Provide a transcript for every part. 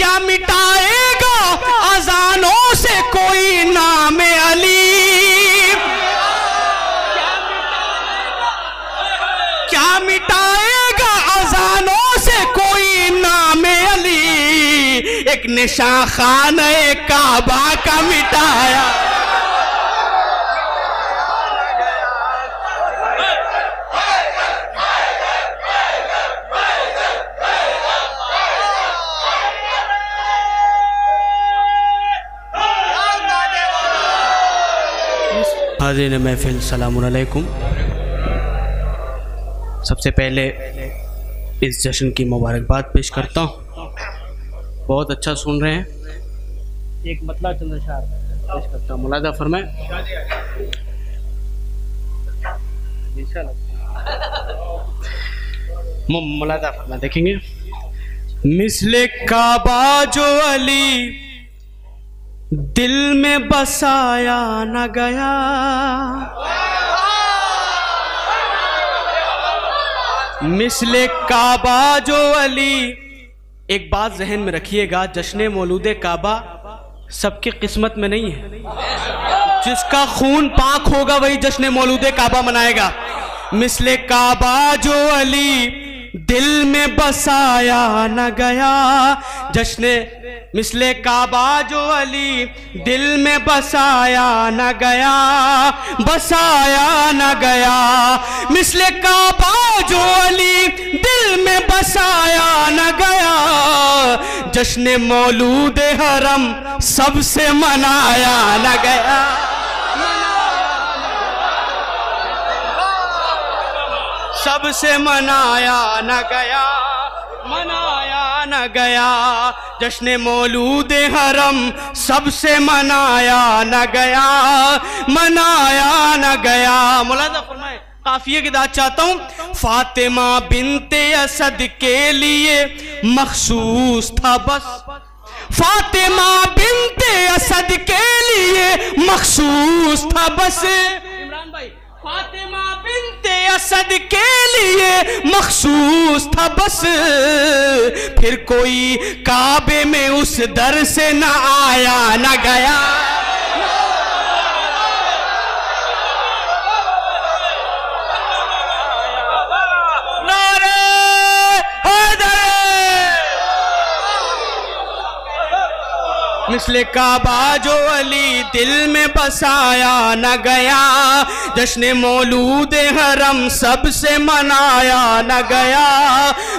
क्या मिटाएगा? अजानों से कोई नाम अली। क्या मिटाएगा? अजानों से कोई नाम अली। एक निशा खान काबा का मिटाया। हाजिर महफिल सलामकुम सबसे पहले इस जश्न की मुबारकबाद पेश करता हूँ। बहुत अच्छा सुन रहे हैं। एक मतला चंद्र शार पेश करता हूँ। मुलादा फरमाए। मुलादा फरमा देखेंगे। मिसले काबा जो अली दिल में बसाया न गया। मिसले काबा जो अली। एक बात जहन में रखिएगा जश्न मौलूद काबा सबकी किस्मत में नहीं है। जिसका खून पाक होगा वही जश्न मौलूद काबा मनाएगा। मिसले काबा जो अली। दिल में बसाया न गया। जश्न मिसले काबा जो अली, दिल में बसाया न गया। बसाया न गया। मिसले काबा जो अली, दिल में बसाया न गया। जश्न मौलूद हरम सबसे मनाया न गया। सबसे मनाया न गया, मनाया न गया। जश्न मौलूद हरम सबसे मनाया न गया, मनाया न गया। मुलाजा फरमाए की दाद चाहता हूँ, फातिमा बिनते असद के लिए मखसूस था बस। फातिमा बिनते असद के लिए मखसूस था बस। इमरान भाई, फातिमा बिनते असद के लिए मखसूस था बस। फिर कोई काबे में उस दर से ना आया, ना गया नारे हैदर मिसले काबा जो अली दिल में बसाया न गया, जश्न मौलूद हरम सबसे मनाया न गया,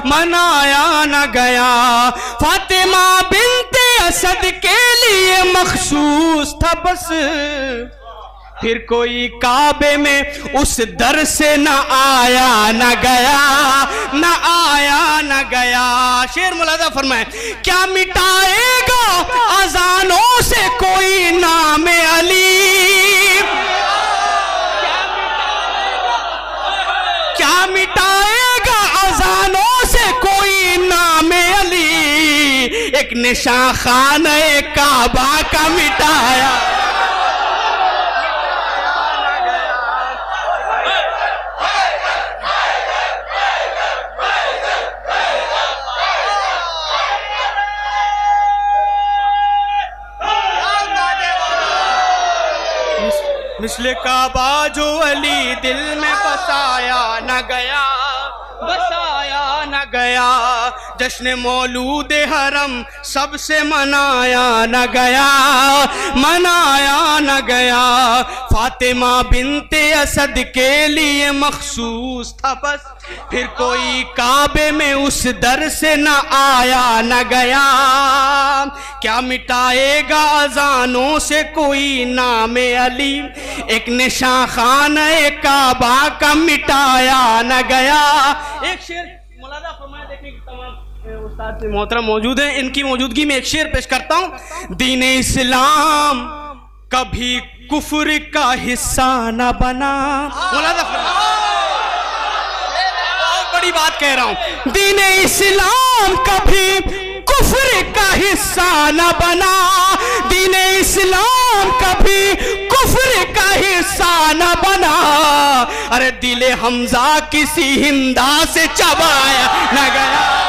मनाया न गया। फातिमा बिनते असद के लिए मखसूस था बस। फिर कोई काबे में उस दर से न आया, न गया, न आया, न गया। शेर मुलादा फरमाए, क्या मिटाएगा अजानों से कोई नाम अली? क्या मिटाएगा अजानों से कोई नाम अली? एक निशा खान काबा का मिटाया। मिसले का बाजू अली दिल में बसाया न गया बसाया न गया। जश्न मौलूद हरम सबसे मनाया न गया, मनाया न गया। फातिमा बिनते असद के लिए मखसूस था बस, फिर कोई काबे में उस दर से न आया न गया। क्या मिटाएगा अजानों से कोई नाम अली? एक निशा खान एक काबा का मिटाया न गया। एक शेर मुलादा फरमाया देखने की तमाम उस्ताद मोहतरम मौजूद हैं। इनकी मौजूदगी में एक शेर पेश करता हूँ। दीन इस्लाम, कभी कुफर का हिस्सा न बना। फरमाया बड़ी बात कह रहा हूँ। दीन इस्लाम, कभी कुफर का हिस्सा न बना। दीन इस्लाम, कभी कुफर का हिस्सा न बना। अरे दिले हमजा किसी हिंदा से चबाया न गया।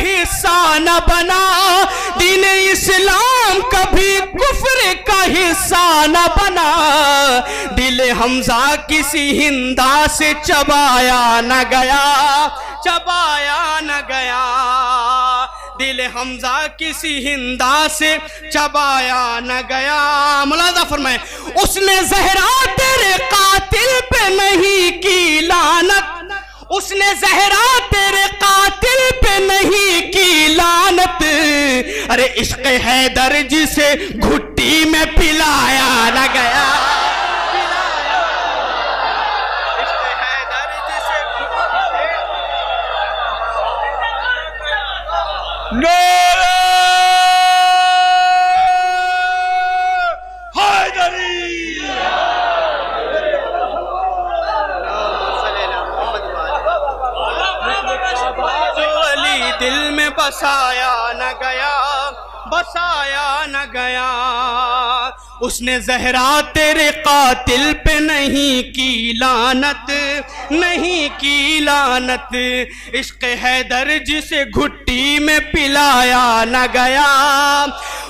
हिस्सा न बना। दीन इस्लाम कभी कुफर का हिस्सा न बना। दिल हमजा किसी हिंदा से चबाया न गया। चबाया न गया। दिल हमजा किसी हिंदा से चबाया न गया। मुलाजा फरमाए, उसने जहरा तेरे कातिल पे नहीं की लानत। उसने जहरा तेरे कातिल पे नहीं की लानत। अरे इश्क हैदर जिसे घुट्टी में पिलाया न गया। उसने जहरा तेरे कातिल पे नहीं की लानत, नहीं की लानत। इश्क हैदर जिसे घुट्टी में पिलाया न गया।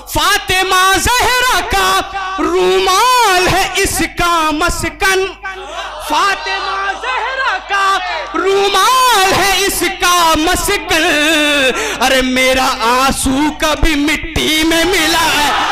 फातिमा जहरा का रूमाल है इसका मस्कन। फातिमा जहरा का रूमाल है इसका मस्कन। अरे मेरा आँसू कभी मिट्टी में मिला है।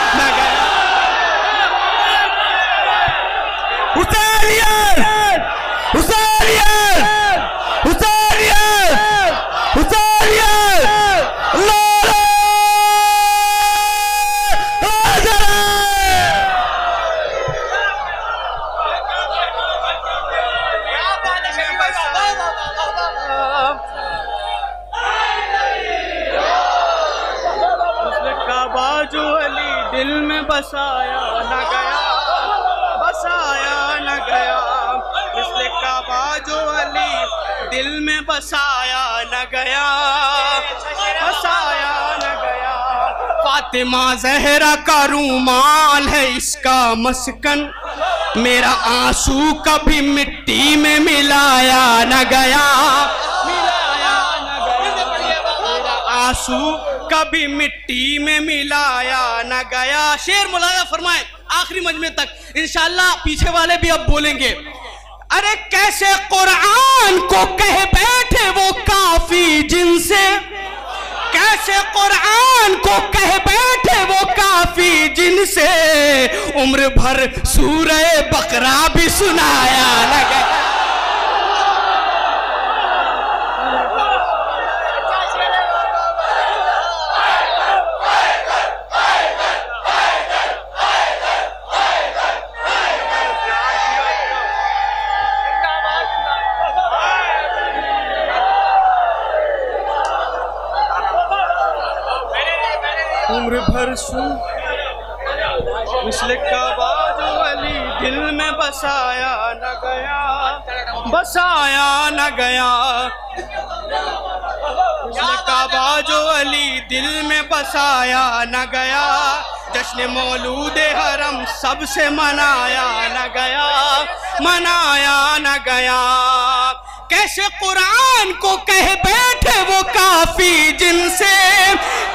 बसाया न गया, बसाया न गया। इसने काबा जो अली दिल में बसाया न गया, बसाया न गया। फातिमा जहरा का रूमाल है इसका मस्कन, मेरा आँसू कभी मिट्टी में मिलाया न गया, मिलाया न गया। आँसू कभी मिट्टी में मिलाया न गया। शेर मुलाजा फरमाए, आखिरी मजमे तक, इंशाल्लाह पीछे वाले भी अब बोलेंगे। अरे कैसे कुरान को कह बैठे वो काफ़ी जिनसे? कैसे कुरान को कह बैठे वो काफ़ी जिनसे? उम्र भर सूरह बकरा भी सुनाया न गया उम्र भर सू मिसल काबा जो अली दिल में बसाया न गया। बसाया न गया। मिसल काबा जो अली दिल में बसाया न गया। जश्न मौलूद हरम सबसे मनाया न गया। मनाया न गया। कैसे कुरान को कह बैठे वो काफ़ी जिनसे?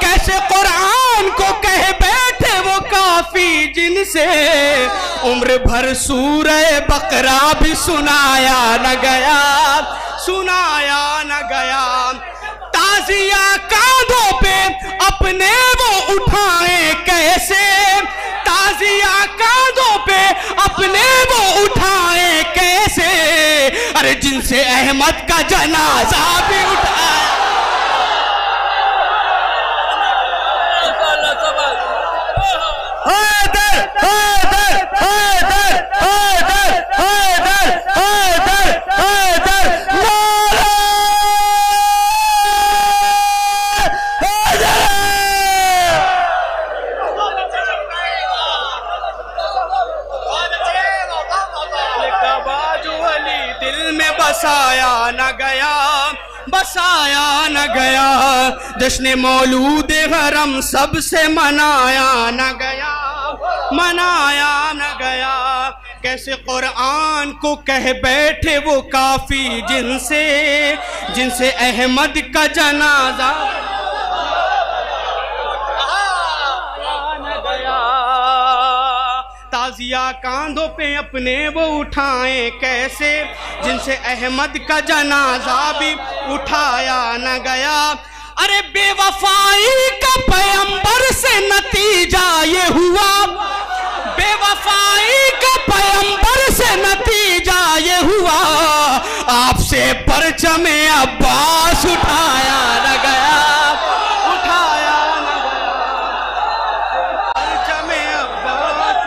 कैसे कुरान को कह बैठे वो काफ़ी जिनसे? उम्र भर सूरह बकरा भी सुनाया न गया, सुनाया न गया। ताजिया कांधों पे अपने वो उठाए कैसे? ताजिया कांधों पे अपने वो उठाए कैसे? जिनसे अहमद का जनाजा भी उठाया। जश्न मौलूद हरम सबसे मनाया न गया, मनाया न गया। कैसे कुरान को कह बैठे वो काफ़ी जिनसे जिनसे अहमद का जनाजा। ताजिया कांधों पे अपने वो उठाए कैसे, जिनसे अहमद का जनाजा भी उठाया न गया। अरे बेवफाई का पैंबर से नतीजा ये हुआ। बेवफाई का पैंबर से नतीजा ये हुआ। आपसे परचम अब्बास उठाया न गया। उठाया परचम अब्बास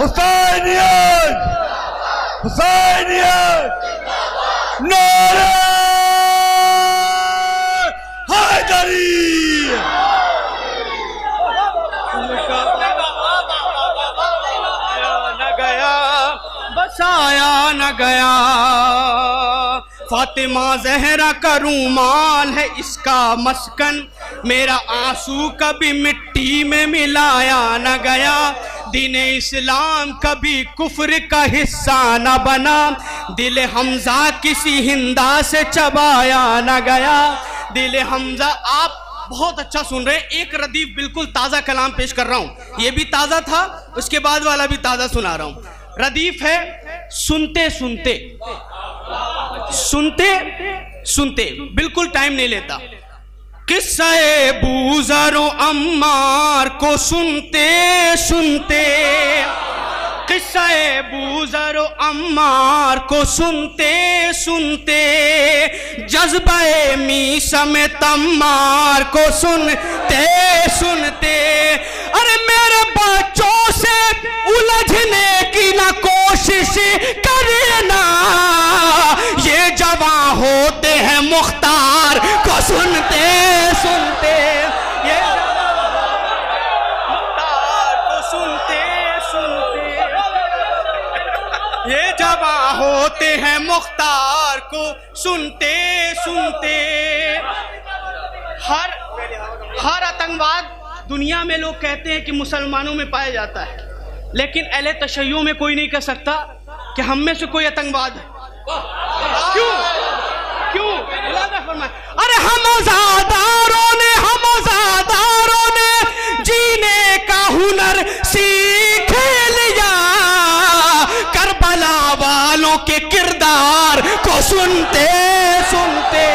हुसैनियत हुसैनियत बसाया न गया। फातिमा जहरा का रूमाल है इसका मस्कन। मेरा आँसू कभी मिट्टी में मिलाया न गया। दीन इस्लाम कभी कुफर का हिस्सा न बना। दिल हमजा किसी हिंदा से चबाया न गया। दिल हमजा, आप बहुत अच्छा सुन रहे हैं। एक रदीफ बिल्कुल ताज़ा कलाम पेश कर रहा हूँ। ये भी ताज़ा था, उसके बाद वाला भी ताज़ा सुना रहा हूँ। रदीफ है सुनते सुनते। सुनते सुनते। बिल्कुल टाइम नहीं लेता। किस्से बूजरो अम्मार को सुनते सुनते। किस्से बूजरो अम्मार को सुनते सुनते। जज्बे में तम्मार को सुनते सुनते। अरे मेरे बच्चों से उलझने की ना कोशिश करे ना ये जवान होते हैं मुख्तार को सुनते सुनते। ये मुख्तार को सुनते सुनते। ये जवा होते हैं मुख्तार को सुनते सुनते। हर हर आतंकवाद दुनिया में लोग कहते हैं कि मुसलमानों में पाया जाता है, लेकिन अहले तशैयों में कोई नहीं कह सकता कि हम में से कोई आतंकवाद है। क्यों? क्यों? अरे हम आजादारों ने, हम आजादारों ने जीने का हुनर सीख लिया। करबला वालों के किरदार को सुनते सुनते।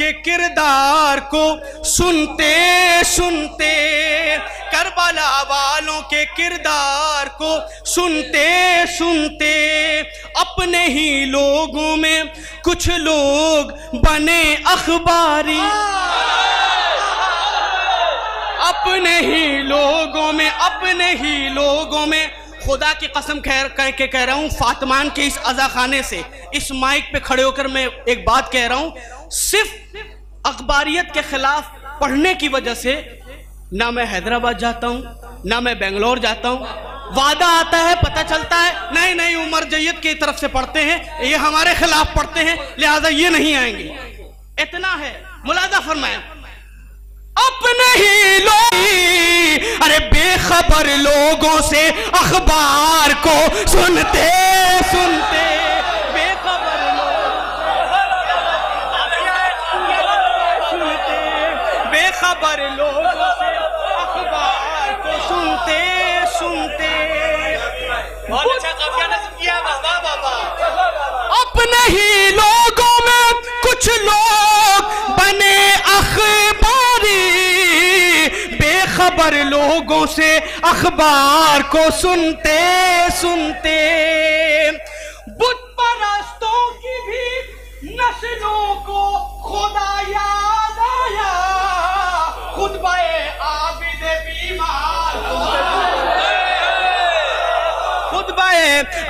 के किरदार को सुनते सुनते, करबला वालों के किरदार को सुनते सुनते, अपने ही लोगों में कुछ लोग बने अखबारी। अपने ही लोगों में, अपने ही लोगों में। खुदा की कसम कह कह के कह रहा हूँ, फातमान के इस अजा खाने से, इस माइक पे खड़े होकर मैं एक बात कह रहा हूँ सिर्फ़ अखबारियत के खिलाफ पढ़ने की वजह से ना मैं हैदराबाद जाता हूँ, ना मैं बेंगलोर जाता हूँ। वादा आता है, पता चलता है नहीं नहीं उमर जैद की तरफ़ से पढ़ते हैं, ये हमारे खिलाफ पढ़ते हैं, लिहाजा ये नहीं आएँगे। इतना है, मुलाजा फरमाया। अपने ही लोग, अरे बेखबर लोगों से अखबार को सुनते सुनते। बेखबर लोगों से अखबार को सुनते सुनते। बहुत अच्छा काफिया नजम किया बाबा बाबा। अपने ही लोगों में कुछ लोग बने अखबारी। बेखबर लोगों से अखबार को सुनते सुनते।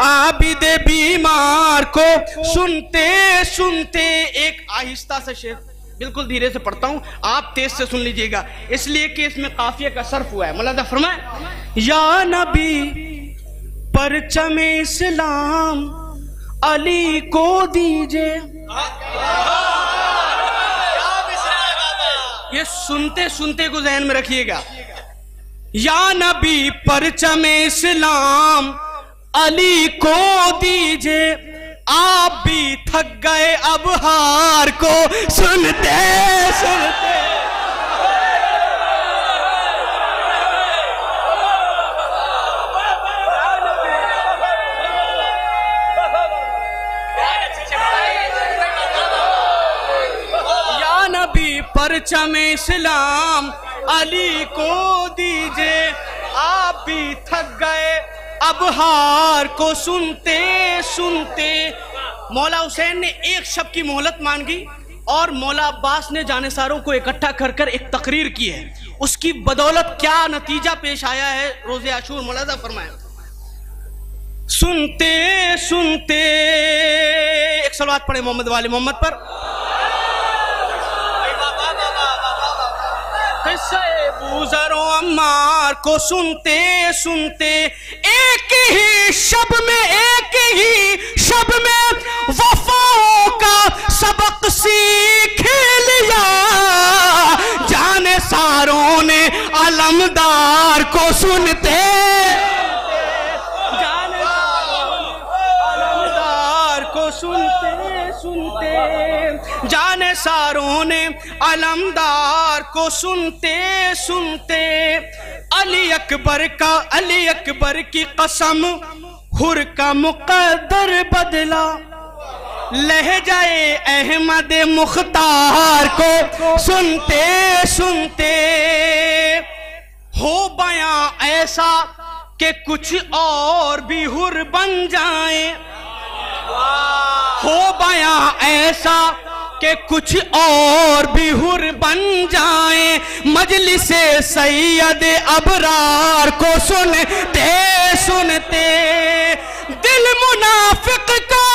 आबिद बीमार को सुनते सुनते एक आहिस्ता से शेर बिल्कुल धीरे से पढ़ता हूँ। आप तेज से सुन लीजिएगा। इसलिए कि इसमें काफिया का सर्फ हुआ है। मुलादा फरमाए, या नबी, परचम इस्लाम, अली को दीजिए। ये सुनते सुनते को जहन में रखिएगा। या नबी, परचम इस्लाम अली को दीजिए आप भी थक गए अब हार को। सुनते सुनते। परचम इस्लाम अली को दीजिए आप भी थक गए अब हार को सुनते सुनते, मौला हुसैन ने एक शब्द की मोहलत मांगी और मौला अब्बास ने जानेसारों को इकट्ठा कर कर एक तकरीर की है। उसकी बदौलत क्या नतीजा पेश आया है, रोज़े आशूर मुलाजा फरमाया सुनते सुनते, एक सलवात पढ़े मोहम्मद वाले मोहम्मद पर। अम्मार को सुनते सुनते एक ही शब में, एक ही शब में वफाओं का सबक सीख लिया। जाने सारों ने अलमदार को सुनते। सुनते सुनते। जाने सारों ने अलमदार को सुनते सुनते। अली अकबर का, अली अकबर की कसम, हुर का मुकद्दर बदला। लहजाए अहमद मुख्तार को सुनते सुनते। हो बया ऐसा कि कुछ और भी हुर बन जाए। हो बया ऐसा कि कुछ और भी हुर बन जाए। मजलिस सैयद अबरार को सुनते सुनते दिल मुनाफिक का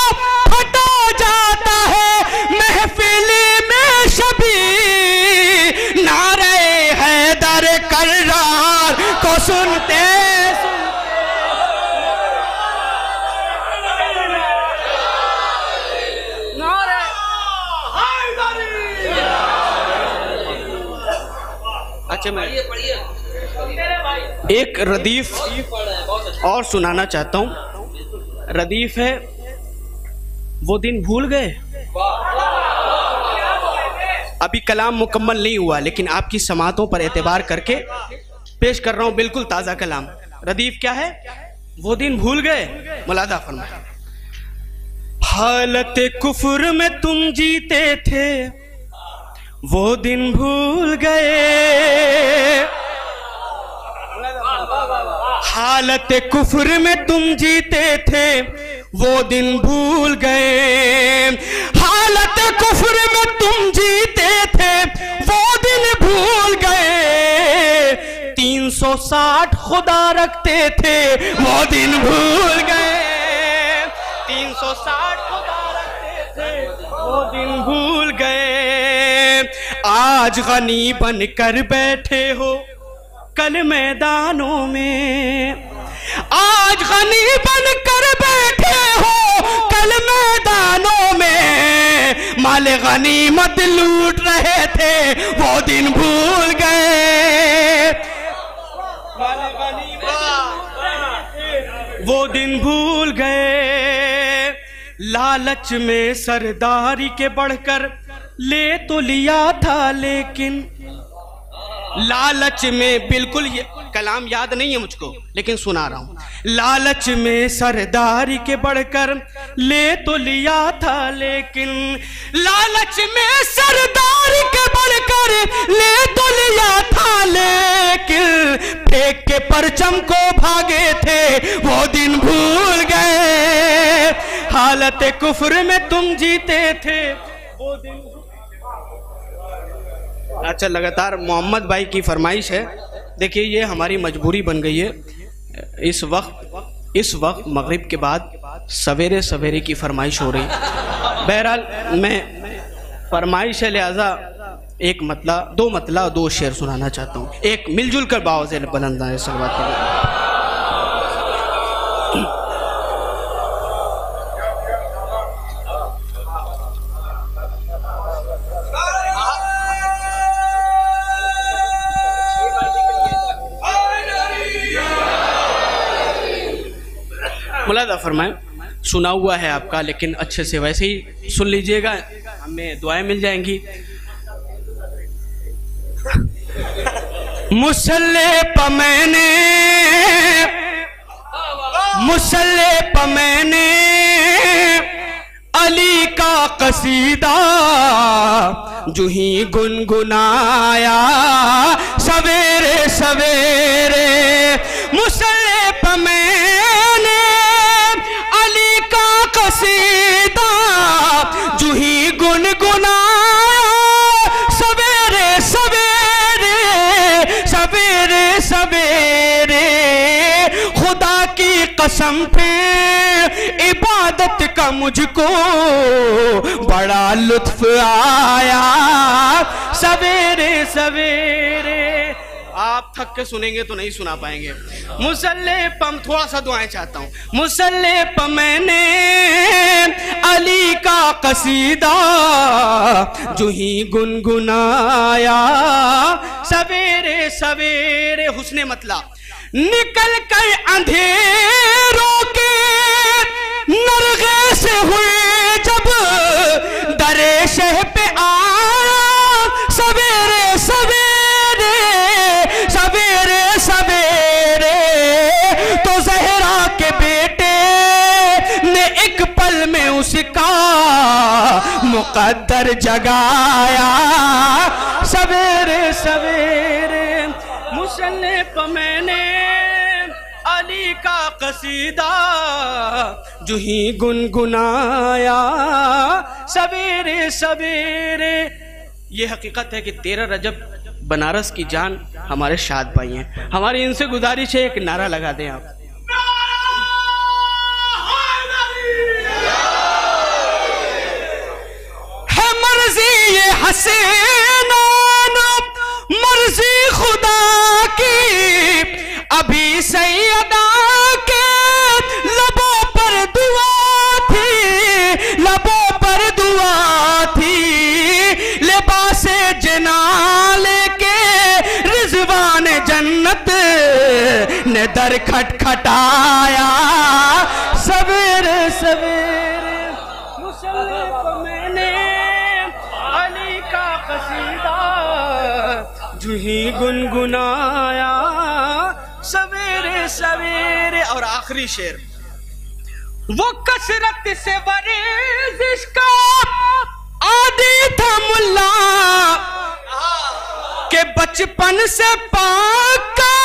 अच्छा मैं एक रदीफ और सुनाना चाहता हूँ। रदीफ है वो दिन भूल गए। अभी कलाम मुकम्मल नहीं हुआ लेकिन आपकी समातों पर एतबार करके पेश कर रहा हूँ बिल्कुल ताज़ा कलाम। रदीफ क्या है? वो दिन भूल गए। मुलादा फरमाए। हालत कुफर में तुम जीते थे। वो दिन भूल गए। हालत कुफर में तुम जीते थे, वो दिन भूल गए। हालत कुफर में तुम जीते थे, वो दिन भूल गए। तीन सौ साठ खुदा रखते थे, वो दिन भूल गए। तीन सौ साठ खुदा रखते थे वो दिन भूल गए। आज गनी बन कर बैठे हो कल मैदानों में। आज गनी बन कर बैठे हो कल मैदानों में। माल गनीमत लूट रहे थे, वो दिन भूल गए। वो दिन भूल गए। लालच में सरदारी के बढ़कर ले तो लिया था लेकिन लालच में बिल्कुल ये कलाम याद नहीं है मुझको, लेकिन सुना रहा हूँ। लालच में सरदारी के बढ़कर ले तो लिया था, लेकिन लालच में सरदारी के बढ़कर ले तो लिया था, लेकिन फेंक के परचम को भागे थे, वो दिन भूल गए। हालत कुफर में तुम जीते थे, वो दिन अच्छा लगातार मोहम्मद भाई की फरमाइश है। देखिए, ये हमारी मजबूरी बन गई है। इस वक्त इस वक्त मगरिब के बाद सवेरे सवेरे की फरमाइश हो रही। बहरहाल, मैं फरमाइश है लिहाजा एक मतला, दो मतला, दो शेर सुनाना चाहता हूँ। एक मिलजुल कर बावज बुलंदा सलवात मुलादा फरमाए सुना हुआ है आपका, लेकिन अच्छे से वैसे ही सुन लीजिएगा, हमें दुआएँ मिल जाएँगी। मुसल्ले प मैंने मुसल्ले प मैंने अली का कसीदा जो ही गुनगुनाया, सवेरे सवेरे, मुसल्ले का मुझको बड़ा लुत्फ आया। सवेरे सवेरे। आप थक के सुनेंगे तो नहीं सुना पाएँगे। मुसल्ले पम, थोड़ा सा दुआएँ चाहता हूँ। मुसल्ले प मैंने अली का कसीदा जो ही गुनगुनाया। सवेरे सवेरे हुसने मतला। निकल कर अंधेरों के नरगे से हुए जब दरे शह पे आया, सवेरे सवेरे सवेरे सवेरे तो जहरा के बेटे ने एक पल में उसका मुकद्दर जगाया। सवेरे सवेरे प मैंने कसीदा जो ही गुनगुनाया। सवेरे सवेरे। ये हकीकत है कि तेरह रजब बनारस की जान हमारे शाद भाई हैं। हमारी इनसे गुजारिश है एक नारा लगा दें आप। मर्ज़ी ये हसीनान मर्ज़ी खुदा की। अभी सैयदा दर खटखटाया। सवेरे सवेरे। मुसल्ले पे मैंने अली का कसीदा जो ही गुनगुनाया। सवेरे सवेरे। और आखिरी शेर। वो कसरत से वर्जिश का आदि था मुल्ला। के बचपन से पाका